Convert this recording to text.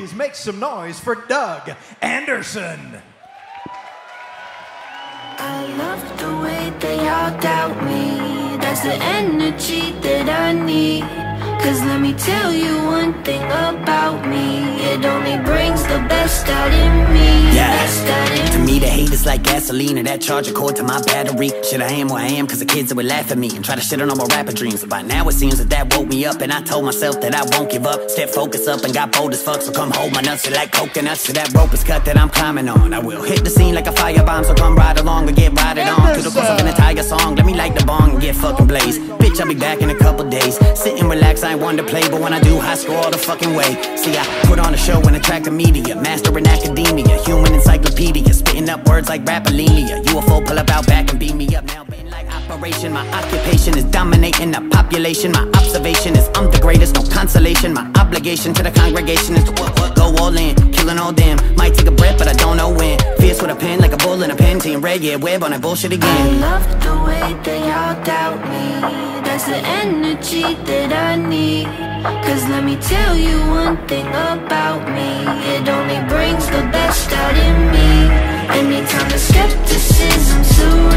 please make some noise for Doug Anderson. I love the way they all doubt me. That's the energy that I need. Cause let me tell you one thing about me. It only brings the best out in me. The hate is like gasoline or that charger cord to my battery. Shit, I am where I am cause the kids that would laugh at me and try to shit on all my rapper dreams. But by now it seems that that woke me up and I told myself that I won't give up. Step focus up and got bold as fuck, so come hold my nuts. Like coconuts to that rope is cut that I'm climbing on. I will hit the scene like a firebomb, so come ride along or get rided on. To the course of an entire song, let me light the bong and get fucking blazed. I'll be back in a couple days. Sit and relax, I ain't one to play, but when I do, I score all the fucking way. See, I put on a show and attract the media, master in academia, human encyclopedia, spitting up words like Rapalelia. UFO pull up out back and beat me up now. Been like operation, my occupation is dominating the population. My observation is I'm the greatest, no consolation. My obligation to the congregation is to what, what, go all in, killing all them. Might take a breath, but I don't know when. Fierce with a pen, like a Pistol in a Pentium, red, yeah, web on that bullshit again. I love the way that y'all doubt me. That's the energy that I need. Cause let me tell you one thing about me. It only brings the best out in me. Anytime the skepticism surrounds